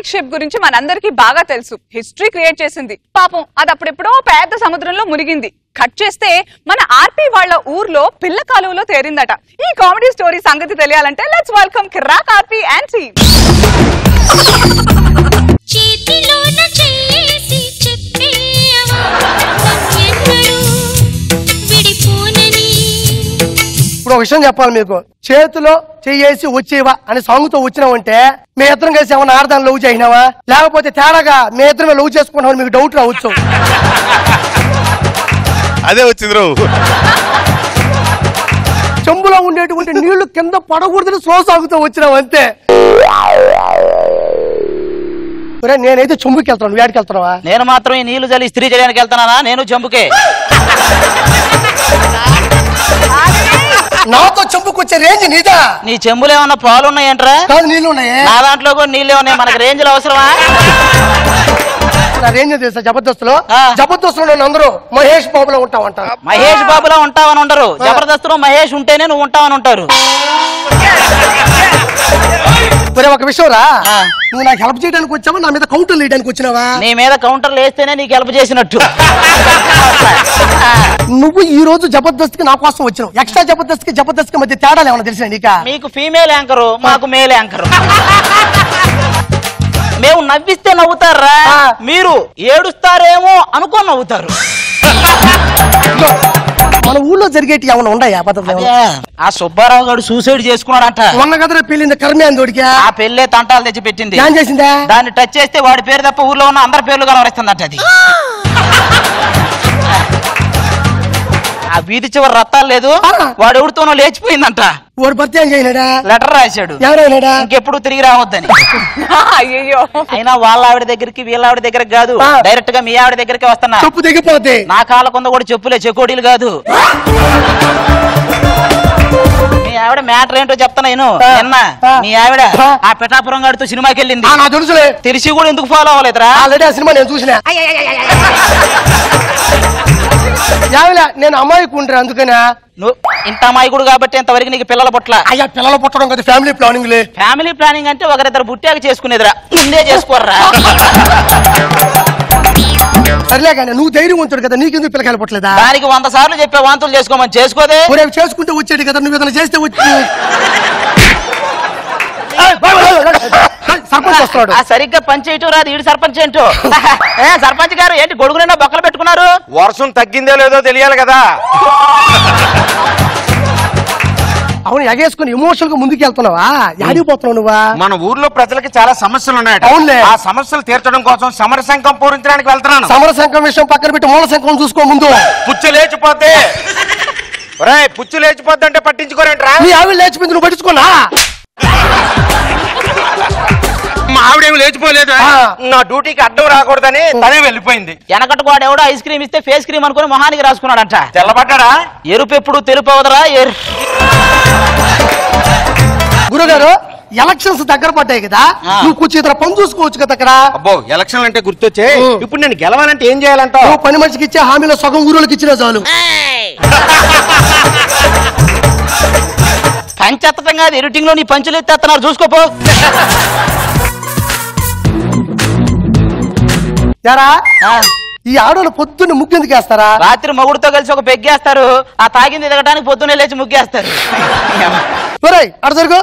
Titanic ship గురించి మనందరికీ బాగా తెలుసు. హిస్టరీ క్రియేట్ చేసింది. పాపం అది అప్పుడెప్పుడో పెద్ద సముద్రంలో మునిగింది. కట్ చేస్తే మన ఆర్పి వాళ్ళ ఊర్లో పిల్ల కాలువలో తేరిందట. ఈ కామెడీ స్టోరీ సంగతి తెలియాలంటే let's welcome Kiraak RP and see విషయం చెప్పాలి మీకు. చేతిలో చెయ్యేసి వచ్చేవా అనే సాంగ్తో వచ్చినావంటే మీ ఇద్దరం కలిసి ఏమన్నా ఆడదాన్ని లవ్ చేసినావా? లేకపోతే తేడాగా మీ ఇద్దరం లవ్ చేసుకున్నామని మీకు డౌట్ రావచ్చు. అదే వచ్చింది రావు చెంబులో ఉండేటువంటి నీళ్ళు కింద పడకూడదని స్లో సాగుతూ వచ్చినావు అంతే. నేనైతే చెంబుకి వెళ్తాను వేడికి వెళ్తున్నావా? నేను మాత్రం ఈ నీళ్ళు చల్లి ఇస్త్రీ చేయడానికి వెళ్తానా నేను జంబుకే నాతో చెంబుకి వచ్చే రేంజ్ నీదా? నీ చెంబులు ఏమన్నా పాలు ఉన్నాయంట్రా కాదు నీళ్ళు ఉన్నాయి నా దాంట్లో కూడా నీళ్ళే ఉన్నాయి. మనకి రేంజ్లు అవసరమా? రేంజ్ తెలుసా? జబర్దస్తులో. జబర్దస్తులో అందరూ మహేష్ బాబులో ఉంటావంట. మహేష్ బాబులా ఉంటావని ఉండరు. జబర్దస్త్ మహేష్ ఉంటేనే నువ్వు ఉంటావని ఉంటారు. ఒరే ఒక విషయం రా. నువ్వు నాకు హెల్ప్ చేయడానికి వచ్చావా? నా మీద కౌంటర్ వేయడానికి వచ్చినావా? నీ మీద కౌంటర్లు వేస్తేనే నీకు హెల్ప్ చేసినట్టు. నువ్వు ఈ రోజు జబర్దస్త్కి నా కోసం వచ్చినావు. ఎక్స్ట్రా జబర్దస్త్కి జబర్దస్త్కి మధ్య తేడాలు ఏమన్నా తెలిసిన నీకా? మీకు ఫీమేల్ యాంకరు మాకు మేల్ యాంకరు మేము నవ్విస్తే నవ్వుతారా. మీరు ఏడుస్తారేమో అనుకో నవ్వుతారు. మన ఊళ్ళో జరిగేటి ఏమైనా ఉన్నాయా ఏమన్నా? ఆ సుబ్బారావు గారు సూసైడ్ చేసుకున్నాడంట. మొన్న కదరా పెళ్ళింది కర్మే అందోడికి ఆ పెళ్ళే తంటాలు తెచ్చి పెట్టింది. ఏం చేసిందా? దాన్ని టచ్ చేస్తే వాడి పేరు తప్ప ఊర్లో ఉన్న అందరి పేర్లు కనబడుతుందంట అది. ఆ వీధి చివరి రత్తాలు లేదు. వాడు ఎవరితోనో లేచిపోయిందంట. వాడు భర్త చేయలేడా? లెటర్ రాశాడు. ఇంకెప్పుడు తిరిగి రావద్దని. అయ్యో అయినా వాళ్ళ ఆవిడ దగ్గరికి వీళ్ళ ఆవిడ దగ్గరికి కాదు. డైరెక్ట్గా మీ ఆవిడ దగ్గరికి వస్తున్నా. తప్పు తెగిపోతే. నా కాళ్ళ కొంద కూడా చెప్పులే చెకోడీలు కాదు. మీ ఆవిడ మ్యాటర్ ఏంటో చెప్తాను నేను. నిన్న. మీ ఆవిడ ఆ. ఆ పిఠాపురం గాడితో సినిమాకి వెళ్ళింది ఆ, నా తెలుసులే. తెలిసి కూడా ఎందుకు ఫాలో అవ్వలేదురా? ఆల్రెడీ ఆ సినిమా నేను చూసిన. యావిలా నేను అమ్మాయికి ఉండరు అందుకనే. నువ్వు ఇంత అమాయకుడు కాబట్టి ఇంతవరకు నీకు పిల్లల పుట్ల. అయ్యా పిల్లలు పుట్టడం కదా ఫ్యామిలీ ప్లానింగ్ లే. ఫ్యామిలీ ప్లానింగ్ అంటే ఒకరిద్దరు పుట్టాక చేసుకునేదిరా. ముందే చేసుకోర్రా. సర్లే కానీ నువ్వు ధైర్యవంతుడు కదా నీకెందుకు పిల్లకాయలు పుట్టలేదా దానికి వంద సార్లు చెప్పే వాంతులు చేసుకోమని చేసుకోదే. ఒరే చేసుకుంటే వచ్చేది కదా నువ్వు ఏదైనా చేస్తే వచ్చి. సర్పంచ్ వస్తున్నాడు. ఆ సరిగ్గా పని చేయటం రాదు. ఈడు సర్పంచ్ ఏంటో? ఏ సర్పంచ్ గారు ఏంటి గొడుగు నిండా బొక్కలు పెట్టుకున్నారు? వర్షం తగ్గిందో లేదో తెలియాలి కదా. అవును ఎగేసుకుని ఎమోషనల్గా ముందుకు వెళ్తున్నావా? యాడికి పోతున్నావు నువ్వా? మన ఊర్లో ప్రజలకి చాలా సమస్యలు ఉన్నాయట. అవునులే. ఆ సమస్యలు తీర్చడం కోసం సమర సంఘం పూరించడానికి వెళ్తున్నాను. సమర సంఘం విషయం పక్కన పెట్టి మూల సంఘం చూసుకో ముందు. పుచ్చు లేచిపోతే. ఒరేయ్ పుచ్చు లేచిపోద్ది అంటే పట్టించుకోరేంట్రా? నీ ఆవిడ లేచిపోయింది నువ్వు పట్టించుకున్నా ఆవిడేమి లేచిపోలేదు. నా డ్యూటీకి అడ్డం రాకూడదని తనే వెళ్ళిపోయింది. వెనకటి వాడు ఎవడో ఐస్ క్రీమ్ ఇస్తే ఫేస్ క్రీమ్ అనుకుని మొహానికి రాసుకున్నాడంట. తెల్లబడ్డా ఎరుపు ఎప్పుడు తెలుపు అవదరా ఎరు గురుగారు ఎలక్షన్స్ దగ్గర పడ్డాయి కదా. నువ్వు కొంచెం ఇతర పని చూసుకోవచ్చు కదా అక్కడ. అబ్బో ఎలక్షన్ అంటే గుర్తొచ్చే. ఇప్పుడు నేను గెలవాలంటే ఏం చేయాలంటావు? నువ్వు పని మనిషికి ఇచ్చే హామీలో సగం ఊరోళ్ళకి ఇచ్చినా చాలు. పంచెత్తడం కాదు ఎడిటింగ్లో నీ పంచులు ఎత్తేస్తున్నారు చూసుకోపో. యారా? ఈ ఆడోళ్ళు పొద్దున్న ముగ్గెందుకు వేస్తారా? రాత్రి మొగుడుతో కలిసి ఒక పెగ్గేస్తారు ఆ తాగింది దిగడానికి పొద్దున్నే లేచి ముగ్గేస్తారు. ఒరేయ్ అడ జరుగు.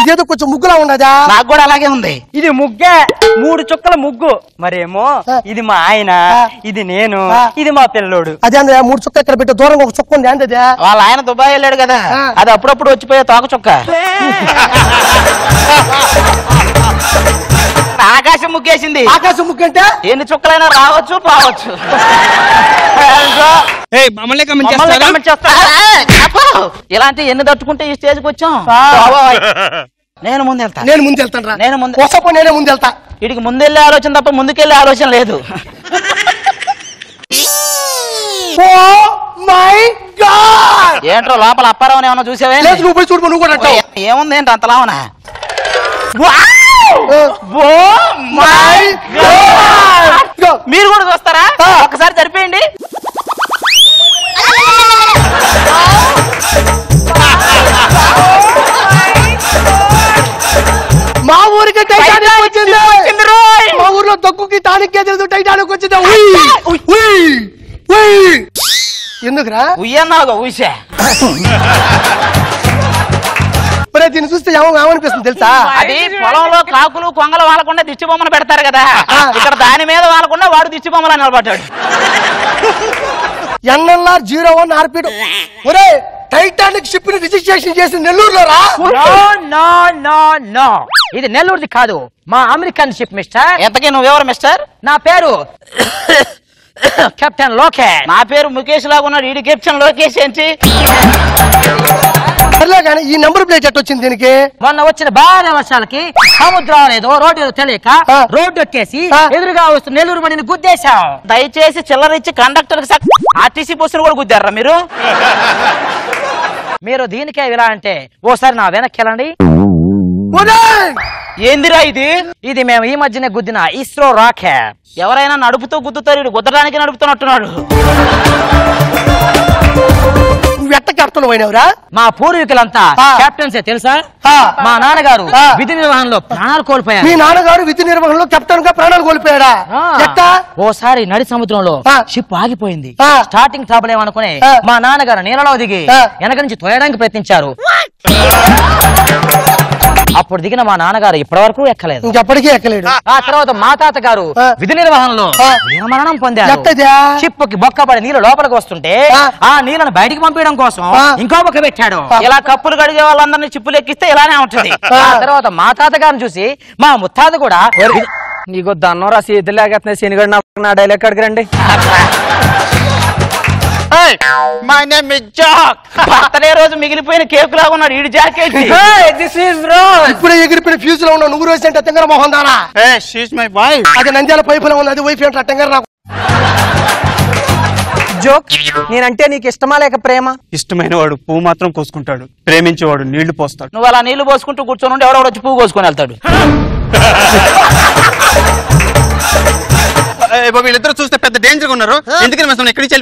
ఇదేదో కొంచెం ముగ్గులా ఉన్నదా? నాకు కూడా అలాగే ఉంది. ఇది ముగ్గే మూడు చుక్కల ముగ్గు. మరేమో. ఇది మా ఆయన. ఇది నేను. ఇది మా పిల్లోడు. అదే అందే మూడు చుక్క ఇక్కడ పెట్టి దూరంగా ఒక చుక్క ఉంది ఏంటది? వాళ్ళ ఆయన దుబాయ్ వెళ్ళాడు కదా. అది అప్పుడప్పుడు వచ్చిపోయే తోక చుక్క. ఆకాశం ముగ్గేసింది. ఆకాశం ముగ్గు అంటే ఎన్ని చుక్కలైనా రావచ్చు పోవచ్చు. మమ్మల్ని చేస్తారా? ఇలాంటి ఎన్ని తట్టుకుంటే ఈ స్టేజ్కి వచ్చాం. నేను ముందు వెళ్తా నేను ముందు వెళ్తాను రా. నేను ముందు- వసపో నేనే ముందు వెళ్తా వీడికి ముందెళ్ళే ఆలోచన తప్ప ముందుకెళ్ళే ఆలోచన లేదు. Oh my God! ఏంట్రో లోపల అప్పారావు ఏమన్నా చూసావే? లేదు నువ్వు పోయి చూడు నువ్వు కూడా ఏముంది ఏంటి అంతలావనా ఓ మై గాడ్ మీరు కూడా చూస్తారా? ఆ. ఒక్కసారి జరిపేయండి. మా ఊరికి టైటానిక్ వచ్చింది. మా ఊర్లో దొక్కుకి టానిక్ తెలుసు టైటానిక్ వచ్చింది! ఎందుకురా? ఉయ్యన్నాగా ఊసే. ఒరే దీన్ని చూస్తే ఏమో ఏమనిపిస్తుంది తెలుసా? అది పొలంలో కాకులు కొంగలు వాలకుండా దిష్టి బొమ్మను పెడతారు కదా. ఇక్కడ దాని మీద వాలకుండా వాడు దిష్టి బొమ్మలా నిలబడ్డాడు. ఎన్ఎల్ఆర్ జీరో వన్ ఆర్పిడ్. ఒరే టైటానిక్ షిప్ని రిజిస్ట్రేషన్ చేసి నెల్లూరులో రా. No no no no. ఇది నెల్లూరుది కాదు. మా అమెరికన్ షిప్ మిస్టర్. ఎంతకీ నువ్వెవరు మిస్టర్? నా పేరు కెప్టెన్ లోకే నా పేరు ముఖేష్ లాగా ఉన్నాడు. ఈడి కెప్షన్ లోకేష్ ఏంటి? సర్లే కానీ ఈ నెంబర్ ప్లేట్ ఎట్ వచ్చింది దీనికి? మొన్న వచ్చిన భారీ వర్షాలకి సముద్రం ఏదో రోడ్డు ఏదో తెలియక. రోడ్డు ఎక్కేసి. ఎదురుగా వస్తున్న నెల్లూరు మణిని గుద్దేశాం. దయచేసి చిల్లర ఇచ్చి కండక్టర్ ఆర్టీసీ బస్సును కూడా గుద్దారా మీరు? మీరు దీనికే ఇలా అంటే ఓసారి నా వెనక్కి వెళ్ళండి! ఏందిరా ఇది? ఇది మేము ఈ మధ్యనే గుద్దిన ఇస్రో రాకెట్. ఎవరైనా నడుపుతూ గుద్దుతారు గుద్దడానికి నడుపుతున్నట్టున్నాడు. నువ్వు ఎట్ట కెప్టెన్ పోయినవురా మా పూర్వీకులంతా. కెప్టెన్సే తెలుసా. మా నాన్నగారు. విధి నిర్వహణలో ప్రాణాలు మీ కోల్పోయారు నాన్నగారు విధి నిర్వహణలో కెప్టెన్గా ప్రాణాలు కోల్పోయాడా. ఎట్టా ఓసారి నడి సముద్రంలో. షిప్ ఆగిపోయింది. స్టార్టింగ్ ఆ. మా నాన్నగారు నీళ్ళలో దిగి. వెనక నుంచి తోయడానికి ప్రయత్నించారు అప్పుడు దిగిన మా నాన్నగారు ఇప్పటి వరకు ఎక్కలేదు ఇంకెప్పటికీ ఎక్కలేడు ఆ తర్వాత మా తాత గారు. విధి నిర్వహణలో ఆ. వీరమరణం పొందారు ఎట్టదా? షిప్కి బొక్కబడి నీళ్ళు లోపలికి వస్తుంటే ఆ. నీళ్ళను బయటికి పంపించడం కోసం. ఇంకో బొక్క పెట్టాడు ఇలా కప్పులు కడిగే వాళ్ళందరినీ చిప్పులు ఎక్కిస్తే ఇలానే ఉంటుంది ఆ తర్వాత మా తాత గారిని చూసి మా ముత్తాత కూడా నీకు దన్నం రా సీతులు లేకపోతే శనిగడు నా డైలాగ్ రండి my name is Jack birthday రోజు మిగిలిపోయిన కేక్ లాగా ఉన్నాడు. ఈడు జాకెట్ దిస్ ఇప్పుడే ఎగిరిపోయిన ఫ్యూజ్లో ఉన్న నువ్వు రోజు అంటే దానా? మై అది నంద్యాల పైపులో వైఫ్ నాకు. జోక్ నేనంటే నీకు ఇష్టమా లేక ప్రేమ? ఇష్టమైన వాడు పువ్వు మాత్రం కోసుకుంటాడు. ప్రేమించేవాడు నీళ్ళు పోస్తాడు. నువ్వు అలా నీళ్ళు పోసుకుంటూ కూర్చొని ఎవడో వచ్చి పువ్వు కోసుకొని వెళ్తాడు. వీళ్ళిద్దరు చూస్తే పెద్ద డేంజర్గా ఉన్నారు. ఎందుకని మనం ఎక్కడికి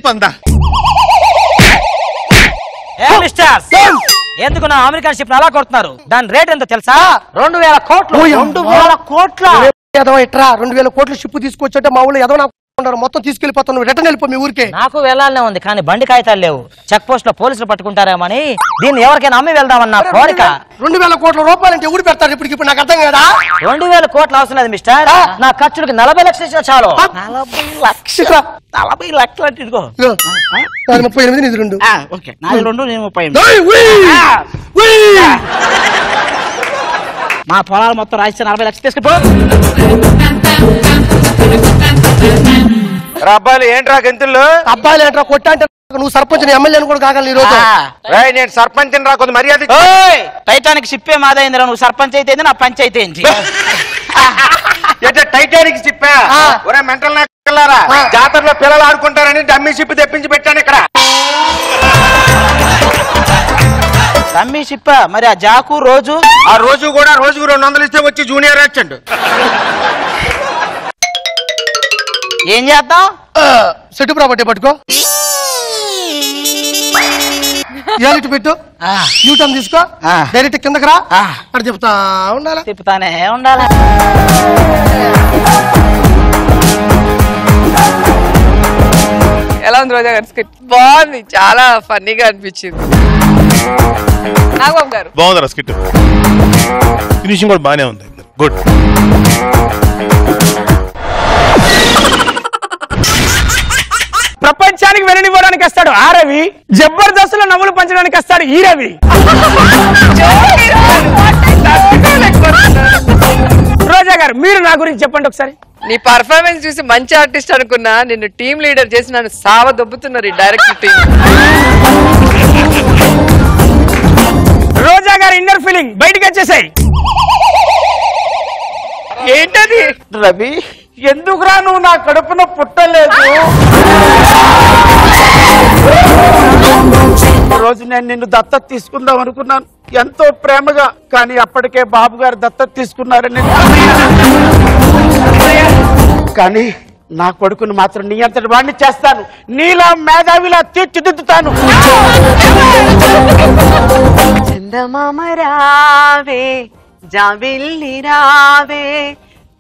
మిస్టర్ ఎందుకు నా అమెరికన్ షిప్ అలా కొడుతున్నారు? దాని రేట్ ఎంతో తెలుసా? రెండు వేల కోట్లు. రెండు వేల కోట్ల? ఏదో ఇట్రా రెండు వేల కోట్ల షిప్ తీసుకొచ్చాటే మా ఊళ్ళో ఏదో నాకు ఉన్నారు. మొత్తం తీసుకెళ్ళిపోతాను రిటర్న్ వెళ్ళిపో మీ ఊరికే. నాకు వెళ్ళాలనే ఉంది కానీ బండి కాగితాలు లేవు. చెక్ పోస్ట్లో పోలీసులు పట్టుకుంటారేమని దీన్ని ఎవరికైనా అమ్మి వెళ్దామన్న కోరిక? రెండు వేల కోట్ల రూపాయలంటే ఎవరు పెడతారు ఇప్పటికి ఇప్పుడు నాకు అర్థం కదా? రెండు వేల కోట్లు అవసరం లేదు మిస్టర్. నా ఖర్చులకి నలభై లక్షలు ఇచ్చినా చాలు. నలభై లక్షలు. నలభై లక్షలు అంటే ఇదిగో. ముప్పై ఎనిమిది ఇది రెండు. ఆ, ఓకే. నాది రెండు నేను ముప్పై ఎనిమిది. మా పొలాలు మొత్తం రాసి నలభై లక్షలు తీసుకుపో. అబ్బాయిలు ఏంట్రా గెంతుల్లో? అబ్బాయిలు ఏంట్రా కొట్టా అంటే నువ్వు సర్పంచ్ ఎమ్మెల్యేని కూడా కాగలను ఈ రోజు. నేను సర్పంచ్ రా కొంత మర్యాద టైటానిక్ షిప్పే మాదైందిరా నువ్వు సర్పంచ్ అయితే నా పంచాయతీ ఏంటి టైటానిక్ చెప్పా ఆ. ఒరే మెంటల్. జాతరలో పిల్లలు ఆడుకుంటారని డమ్మీ షిప్ తెప్పించి పెట్టాను ఇక్కడ. రమ్మి షిప్ప మరి ఆ జాకు రోజు? ఆ రోజు కూడా రోజుకు రెండు వందలు ఇస్తే వచ్చి జూనియర్ వచ్చండు ఏం చేద్దాం? సెట్టు ప్రాపర్టీ పట్టుకో. ఇటు పెట్టు. ఆ, యూటర్న్ తీసుకో. ఆ. డైరెక్ట్ కిందకి రా. అక్కడ చెప్తా ఉండాలి? తిప్పుతానే ఉండాలి? ఎలా ఉంది రోజా గారి స్కిట్ బాగుంది. చాలా ఫన్నీగా అనిపించింది. నాగబాబు గారు. బాగుంది స్కిట్? ఫినిషింగ్ కూడా బాగానే ఉంది. గుడ్ ప్రపంచానికి వెళ్ళనివ్వడానికి వస్తాడు ఆ రవి జబర్దస్త్లో నవ్వులు పంచడానికి వస్తాడు ఈ రవి. రోజా గారు మీరు నా గురించి చెప్పండి ఒకసారి. నీ పర్ఫార్మెన్స్ చూసి మంచి ఆర్టిస్ట్ అనుకున్నా నిన్ను టీం లీడర్ చేసి నన్ను సావ దొబ్బుతున్నారు ఈ డైరెక్ట్ టీం రోజా గారి ఇన్నర్ ఫీలింగ్ బయటకు వచ్చేసాయి. ఏంటది? రవి ఎందుకురా నువ్వు నా కడుపున పుట్టలేదు? రోజు నేను నిన్ను దత్తత తీసుకుందాం అనుకున్నాను. ఎంతో ప్రేమగా కానీ అప్పటికే బాబు గారు దత్తత తీసుకున్నారని కానీ నా కొడుకును మాత్రం నీ అంతటి వాడిని చేస్తాను. నీలా మేధావిలా తీర్చిదిద్దుతాను. చందమామ రావే జాబిల్లి రావే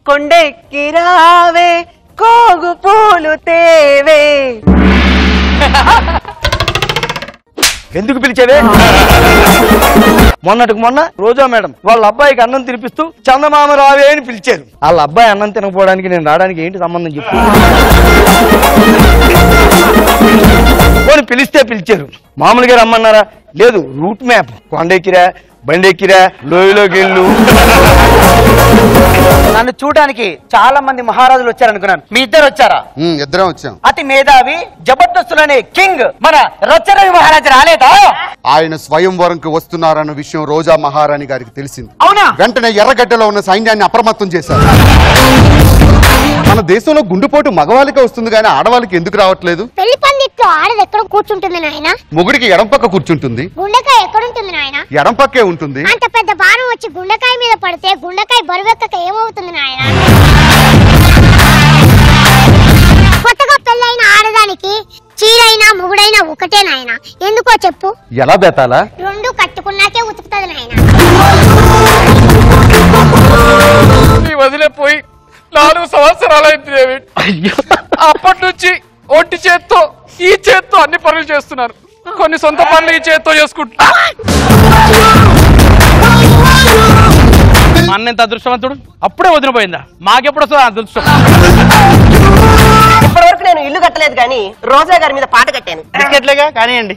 కొండెక్కి రావే కోగు పూలు తేవే. ఎందుకు పిలిచేవే? మొన్నటికి మొన్న రోజా మేడం వాళ్ళ అబ్బాయికి అన్నం తినిపిస్తూ చందమామ రావే అని పిలిచారు. వాళ్ళ అబ్బాయి అన్నం తినకపోవడానికి నేను రావడానికి ఏంటి సంబంధం చెప్పు. పోనీ పిలిస్తే పిలిచారు. మామూలుగా రమ్మన్నారా? లేదు రూట్ మ్యాప్. కొండెక్కిరా బండెక్కిరా లోయలోకి వెళ్ళు నన్ను చూడడానికి చాలా మంది మహారాజులు వచ్చారనుకున్నాను. మీ ఇద్దరు వచ్చారా? ఇద్దరం వచ్చాం. అతి మేధావి జబర్దస్తులనే కింగ్ మన రచ్చరవి మహారాజు రాలేదా? ఆయన స్వయంవరంకి వస్తున్నారన్న విషయం రోజా మహారాణి గారికి తెలిసింది. అవునా? వెంటనే ఎర్రగడ్డలో ఉన్న సైన్యాన్ని అప్రమత్తం చేశారు. మన దేశంలో గుండెపోటు మగవాళ్ళకే వస్తుంది కానీ ఆడవాళ్ళకి ఎందుకు రావట్లేదు? పెళ్ళి పందిట్లో ఆడది ఎక్కడ కూర్చుంటుంది నాయన? మొగుడికి ఎడం పక్క కూర్చుంటుంది. గుండెకాయ ఎక్కడుంటుంది నాయన. ఎడం పక్కే ఉంటుంది. అంత పెద్ద బాణం వచ్చి గుండెకాయ మీద పడితే గుండెకాయ బరువెక్కక ఏమవుతుంది నాయన? కొత్తగా పెళ్ళైన ఆడదానికి చీరైనా మొగుడైనా ఒకటే నాయన. ఎందుకో చెప్పు. ఎలా బేతాలా? రెండు కట్టుకున్నాకే ఉతుకుతుంది నాయన. నీ వదిలిపోయి నాలుగు సంవత్సరాలైంది డేవిడ్ అప్పటి నుంచి ఒంటి చేత్తో ఈ చేత్తో అన్ని పనులు చేస్తున్నారు. కొన్ని సొంత పనులు ఈ చేత్తో చేసుకుంటున్నా. మా అన్న ఎంత అదృష్టవంతుడు? అప్పుడే వదిలిపోయిందా? మాకెప్పుడు వస్తుంది అదృష్టం? ఇప్పటివరకు నేను ఇల్లు కట్టలేదు కానీ రోజా గారి మీద పాట కట్టాను. బిస్కెట్లేగా కానివ్వండి.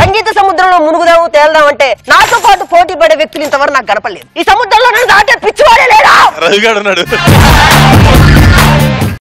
సంగీత సముద్రంలో మునుగుదాము తేల్దాం అంటే నాతో పాటు పోటీ పడే వ్యక్తులు ఇంతవరకు నాకు గడపలేదు ఈ సముద్రంలో నన్ను దాటే పిచ్చివాడే లేడా? రవిగాడు ఉన్నాడు.